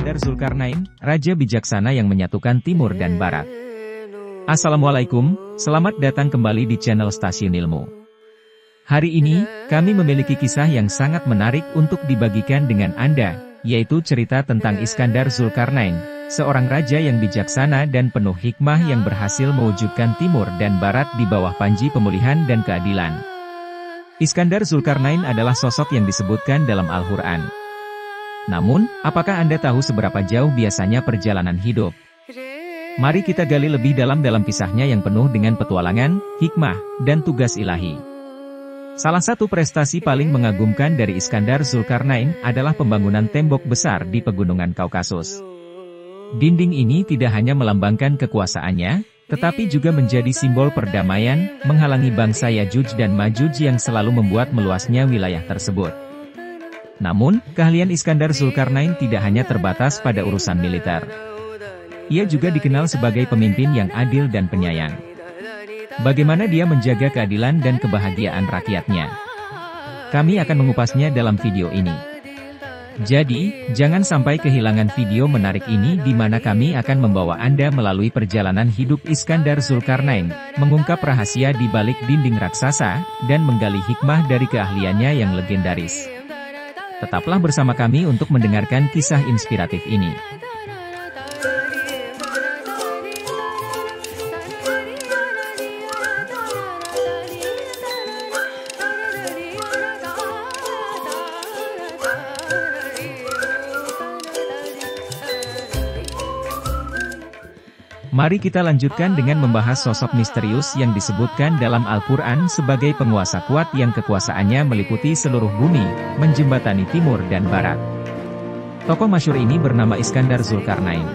Iskandar Zulkarnain, Raja Bijaksana yang menyatukan Timur dan Barat. Assalamualaikum, selamat datang kembali di channel Stasiun Ilmu. Hari ini, kami memiliki kisah yang sangat menarik untuk dibagikan dengan Anda, yaitu cerita tentang Iskandar Zulkarnain, seorang raja yang bijaksana dan penuh hikmah yang berhasil mewujudkan Timur dan Barat di bawah panji pemulihan dan keadilan. Iskandar Zulkarnain adalah sosok yang disebutkan dalam Al-Quran. Namun, apakah Anda tahu seberapa jauh biasanya perjalanan hidup? Mari kita gali lebih dalam dalam kisahnya yang penuh dengan petualangan, hikmah, dan tugas ilahi. Salah satu prestasi paling mengagumkan dari Iskandar Zulkarnain adalah pembangunan tembok besar di pegunungan Kaukasus. Dinding ini tidak hanya melambangkan kekuasaannya, tetapi juga menjadi simbol perdamaian, menghalangi bangsa Yajuj dan Majuj yang selalu membuat meluasnya wilayah tersebut. Namun, keahlian Iskandar Zulkarnain tidak hanya terbatas pada urusan militer. Ia juga dikenal sebagai pemimpin yang adil dan penyayang. Bagaimana dia menjaga keadilan dan kebahagiaan rakyatnya? Kami akan mengupasnya dalam video ini. Jadi, jangan sampai kehilangan video menarik ini di mana kami akan membawa Anda melalui perjalanan hidup Iskandar Zulkarnain, mengungkap rahasia di balik dinding raksasa, dan menggali hikmah dari keahliannya yang legendaris. Tetaplah bersama kami untuk mendengarkan kisah inspiratif ini. Mari kita lanjutkan dengan membahas sosok misterius yang disebutkan dalam Al-Quran sebagai penguasa kuat yang kekuasaannya meliputi seluruh bumi, menjembatani timur dan barat. Tokoh masyur ini bernama Iskandar Zulkarnain.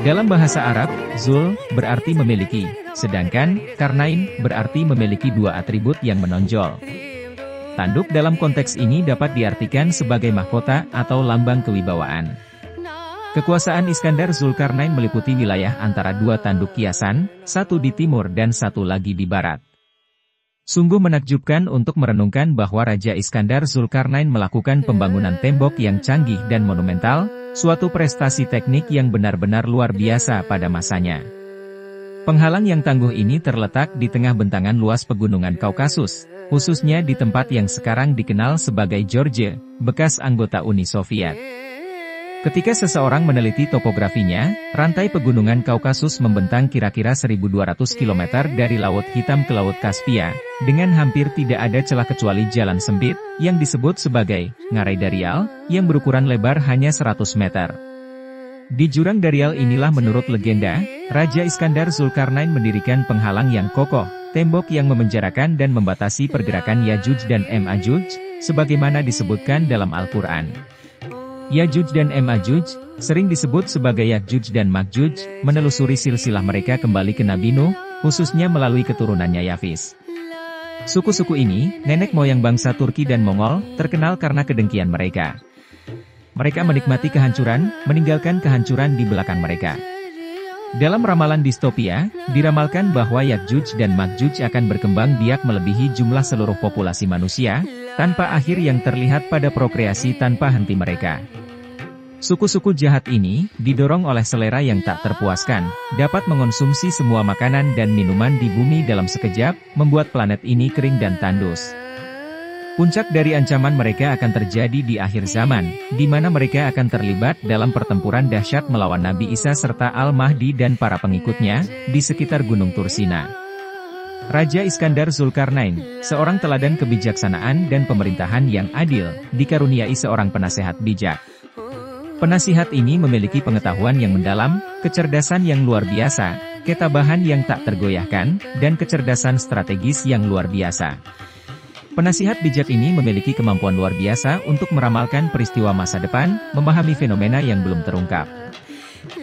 Dalam bahasa Arab, Zul berarti memiliki, sedangkan Karnain berarti memiliki dua atribut yang menonjol. Tanduk dalam konteks ini dapat diartikan sebagai mahkota atau lambang kewibawaan. Kekuasaan Iskandar Zulkarnain meliputi wilayah antara dua tanduk kiasan, satu di timur dan satu lagi di barat. Sungguh menakjubkan untuk merenungkan bahwa Raja Iskandar Zulkarnain melakukan pembangunan tembok yang canggih dan monumental, suatu prestasi teknik yang benar-benar luar biasa pada masanya. Penghalang yang tangguh ini terletak di tengah bentangan luas pegunungan Kaukasus, khususnya di tempat yang sekarang dikenal sebagai Georgia, bekas anggota Uni Soviet. Ketika seseorang meneliti topografinya, rantai pegunungan Kaukasus membentang kira-kira 1200 km dari Laut Hitam ke Laut Kaspia, dengan hampir tidak ada celah kecuali jalan sempit, yang disebut sebagai Ngarai Darial, yang berukuran lebar hanya 100 meter. Di jurang Darial inilah menurut legenda, Raja Iskandar Zulkarnain mendirikan penghalang yang kokoh, tembok yang memenjarakan dan membatasi pergerakan Yajuj dan Majuj, sebagaimana disebutkan dalam Al-Quran. Yajuj dan Majuj, sering disebut sebagai Yajuj dan Majuj, menelusuri silsilah mereka kembali ke Nabi Nuh, khususnya melalui keturunannya Yafis. Suku-suku ini, nenek moyang bangsa Turki dan Mongol, terkenal karena kedengkian mereka. Mereka menikmati kehancuran, meninggalkan kehancuran di belakang mereka. Dalam ramalan distopia, diramalkan bahwa Yajuj dan Majuj akan berkembang biak melebihi jumlah seluruh populasi manusia, tanpa akhir yang terlihat pada prokreasi tanpa henti mereka. Suku-suku jahat ini, didorong oleh selera yang tak terpuaskan, dapat mengonsumsi semua makanan dan minuman di bumi dalam sekejap, membuat planet ini kering dan tandus. Puncak dari ancaman mereka akan terjadi di akhir zaman, di mana mereka akan terlibat dalam pertempuran dahsyat melawan Nabi Isa serta Al-Mahdi dan para pengikutnya, di sekitar Gunung Tursina. Raja Iskandar Zulkarnain, seorang teladan kebijaksanaan dan pemerintahan yang adil, dikaruniai seorang penasehat bijak. Penasihat ini memiliki pengetahuan yang mendalam, kecerdasan yang luar biasa, ketabahan yang tak tergoyahkan, dan kecerdasan strategis yang luar biasa. Penasihat bijak ini memiliki kemampuan luar biasa untuk meramalkan peristiwa masa depan, memahami fenomena yang belum terungkap.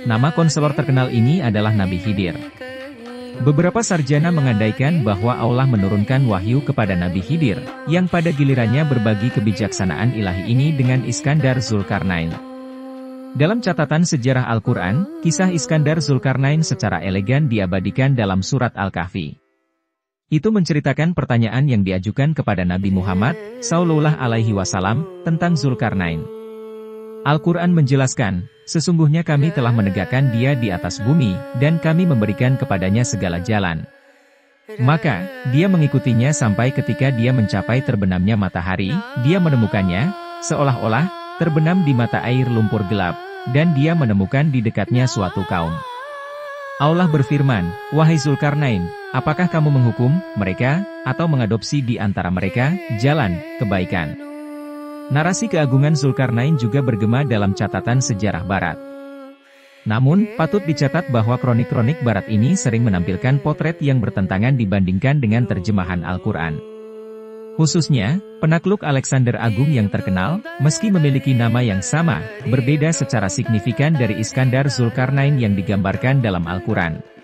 Nama konselor terkenal ini adalah Nabi Khidir. Beberapa sarjana mengandaikan bahwa Allah menurunkan wahyu kepada Nabi Khidir, yang pada gilirannya berbagi kebijaksanaan ilahi ini dengan Iskandar Zulkarnain. Dalam catatan sejarah Al-Quran, kisah Iskandar Zulkarnain secara elegan diabadikan dalam surat Al-Kahfi. Itu menceritakan pertanyaan yang diajukan kepada Nabi Muhammad, Saulullah alaihi wasallam, tentang Zulkarnain. Al-Quran menjelaskan, sesungguhnya kami telah menegakkan dia di atas bumi, dan kami memberikan kepadanya segala jalan. Maka, dia mengikutinya sampai ketika dia mencapai terbenamnya matahari, dia menemukannya, seolah-olah, terbenam di mata air lumpur gelap, dan dia menemukan di dekatnya suatu kaum. Allah berfirman, Wahai Zulkarnain, apakah kamu menghukum mereka, atau mengadopsi di antara mereka, jalan, kebaikan? Narasi keagungan Zulkarnain juga bergema dalam catatan sejarah Barat. Namun, patut dicatat bahwa kronik-kronik Barat ini sering menampilkan potret yang bertentangan dibandingkan dengan terjemahan Al-Quran. Khususnya, penakluk Alexander Agung yang terkenal, meski memiliki nama yang sama, berbeda secara signifikan dari Iskandar Zulkarnain yang digambarkan dalam Al-Quran.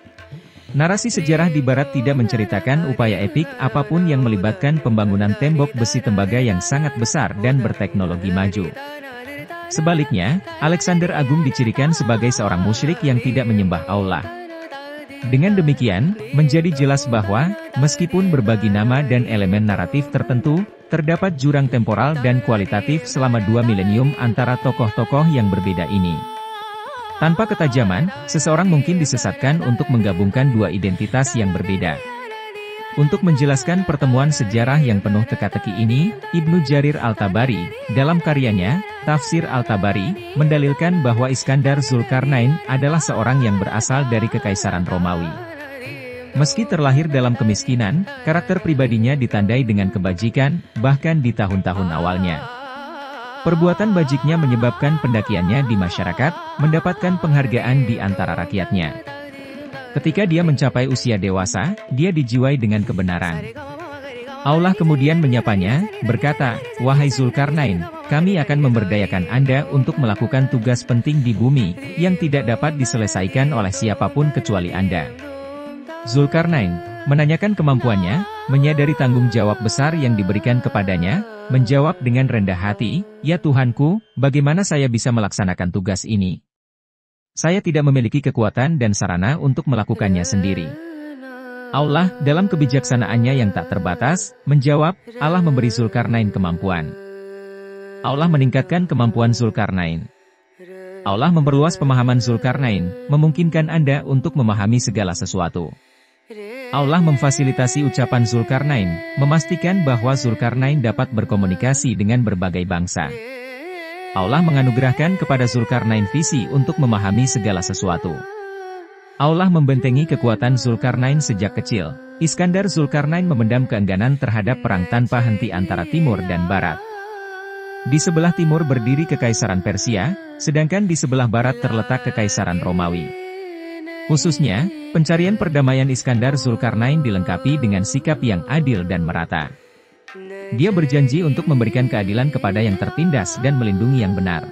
Narasi sejarah di Barat tidak menceritakan upaya epik apa pun yang melibatkan pembangunan tembok besi tembaga yang sangat besar dan berteknologi maju. Sebaliknya, Alexander Agung dicirikan sebagai seorang musyrik yang tidak menyembah Allah. Dengan demikian, menjadi jelas bahwa, meskipun berbagi nama dan elemen naratif tertentu, terdapat jurang temporal dan kualitatif selama dua milenium antara tokoh-tokoh yang berbeda ini. Tanpa ketajaman, seseorang mungkin disesatkan untuk menggabungkan dua identitas yang berbeda. Untuk menjelaskan pertemuan sejarah yang penuh teka-teki ini, Ibnu Jarir Al-Tabari, dalam karyanya, Tafsir Al-Tabari, mendalilkan bahwa Iskandar Zulkarnain adalah seorang yang berasal dari Kekaisaran Romawi. Meski terlahir dalam kemiskinan, karakter pribadinya ditandai dengan kebajikan, bahkan di tahun-tahun awalnya. Perbuatan bajiknya menyebabkan pendakiannya di masyarakat, mendapatkan penghargaan di antara rakyatnya. Ketika dia mencapai usia dewasa, dia dijiwai dengan kebenaran. Allah kemudian menyapanya, berkata, Wahai Zulkarnain, kami akan memberdayakan Anda untuk melakukan tugas penting di bumi, yang tidak dapat diselesaikan oleh siapa pun kecuali Anda. Zulkarnain, menanyakan kemampuannya, menyadari tanggung jawab besar yang diberikan kepadanya, menjawab dengan rendah hati, Ya Tuhanku, bagaimana saya bisa melaksanakan tugas ini? Saya tidak memiliki kekuatan dan sarana untuk melakukannya sendiri. Allah, dalam kebijaksanaannya yang tak terbatas, menjawab, Allah memberi Zulkarnain kemampuan. Allah meningkatkan kemampuan Zulkarnain. Allah memperluas pemahaman Zulkarnain, memungkinkan Anda untuk memahami segala sesuatu. Allah memfasilitasi ucapan Zulkarnain, memastikan bahwa Zulkarnain dapat berkomunikasi dengan berbagai bangsa. Allah menganugerahkan kepada Zulkarnain visi untuk memahami segala sesuatu. Allah membentengi kekuatan Zulkarnain sejak kecil. Iskandar Zulkarnain memendam keengganan terhadap perang tanpa henti antara timur dan barat. Di sebelah timur berdiri Kekaisaran Persia, sedangkan di sebelah barat terletak Kekaisaran Romawi. Khususnya, pencarian perdamaian Iskandar Zulkarnain dilengkapi dengan sikap yang adil dan merata. Dia berjanji untuk memberikan keadilan kepada yang tertindas dan melindungi yang benar.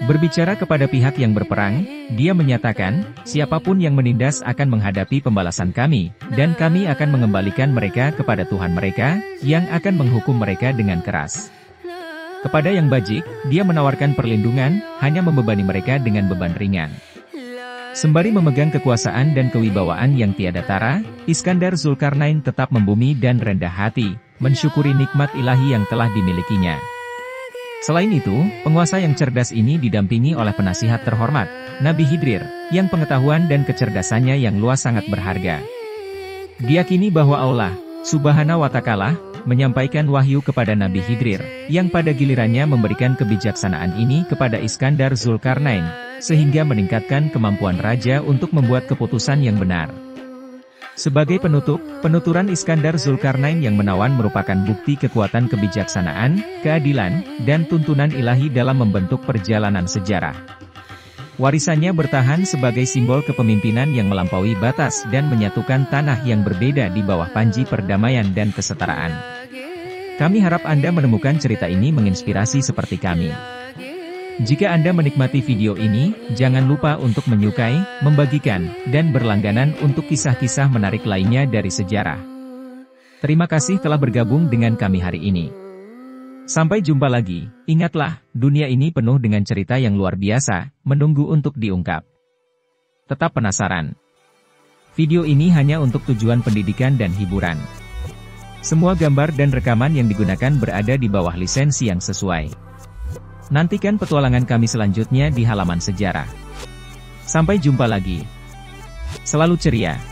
Berbicara kepada pihak yang berperang, dia menyatakan, siapa pun yang menindas akan menghadapi pembalasan kami, dan kami akan mengembalikan mereka kepada Tuhan mereka, yang akan menghukum mereka dengan keras. Kepada yang bajik, dia menawarkan perlindungan, hanya membebani mereka dengan beban ringan. Sembari memegang kekuasaan dan kewibawaan yang tiada tara, Iskandar Zulkarnain tetap membumi dan rendah hati, mensyukuri nikmat ilahi yang telah dimilikinya. Selain itu, penguasa yang cerdas ini didampingi oleh penasihat terhormat, Nabi Hidrir, yang pengetahuan dan kecerdasannya yang luas sangat berharga. Diakini bahwa Allah, subhanahu wa ta'ala, menyampaikan wahyu kepada Nabi Hidrir, yang pada gilirannya memberikan kebijaksanaan ini kepada Iskandar Zulkarnain, sehingga meningkatkan kemampuan raja untuk membuat keputusan yang benar. Sebagai penutup, penuturan Iskandar Zulkarnain yang menawan merupakan bukti kekuatan kebijaksanaan, keadilan, dan tuntunan ilahi dalam membentuk perjalanan sejarah. Warisannya bertahan sebagai simbol kepemimpinan yang melampaui batas dan menyatukan tanah yang berbeda di bawah panji perdamaian dan kesetaraan. Kami harap Anda menemukan cerita ini menginspirasi seperti kami. Jika Anda menikmati video ini, jangan lupa untuk menyukai, membagikan, dan berlangganan untuk kisah-kisah menarik lainnya dari sejarah. Terima kasih telah bergabung dengan kami hari ini. Sampai jumpa lagi, ingatlah, dunia ini penuh dengan cerita yang luar biasa, menunggu untuk diungkap. Tetap penasaran? Video ini hanya untuk tujuan pendidikan dan hiburan. Semua gambar dan rekaman yang digunakan berada di bawah lisensi yang sesuai. Nantikan petualangan kami selanjutnya di halaman sejarah. Sampai jumpa lagi. Selalu ceria.